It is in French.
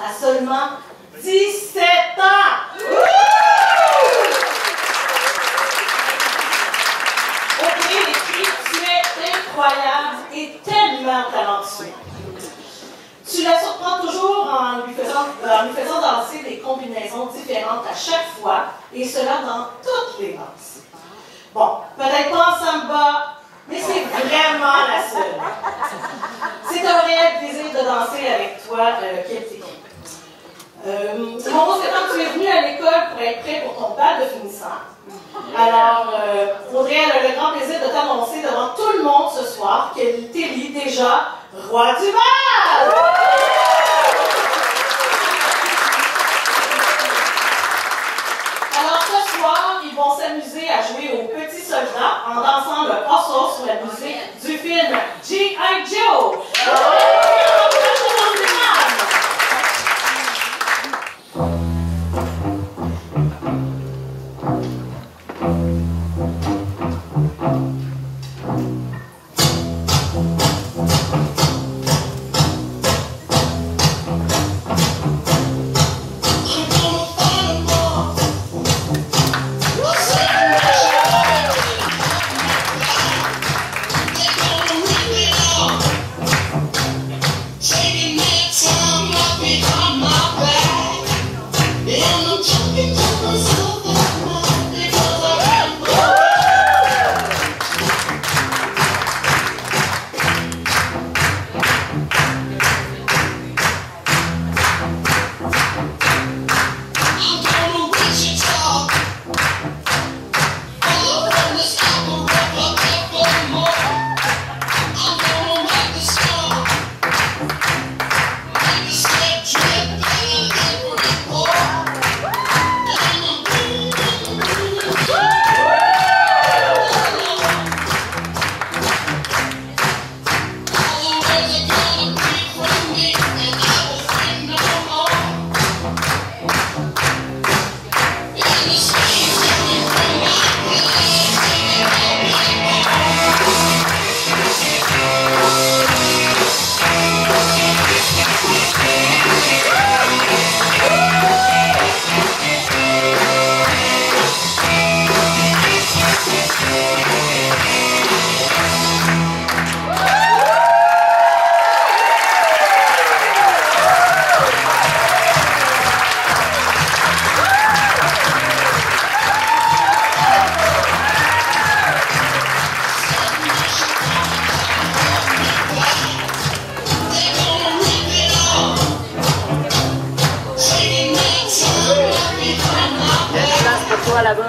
à seulement 17 ans. Audrey écrit Tu es incroyable et tellement talentueux. Tu la surprends toujours en lui, faisant, en lui faisant danser des combinaisons différentes à chaque fois, et cela dans toutes les danses. Bon, peut-être pas en samba, mais c'est vraiment la seule. C'est un réel plaisir de danser avec toi, euh. Euh, mon Stéphane, tu es venu à l'école pour être prêt pour ton bal de finissant. Alors, euh, Audrey a le grand plaisir de t'annoncer devant tout le monde ce soir qu'elle t'élit déjà roi du bal! Alors ce soir, ils vont s'amuser à jouer au petit soldat en dansant le passo sur la musique du film G.I. Joe. 还不如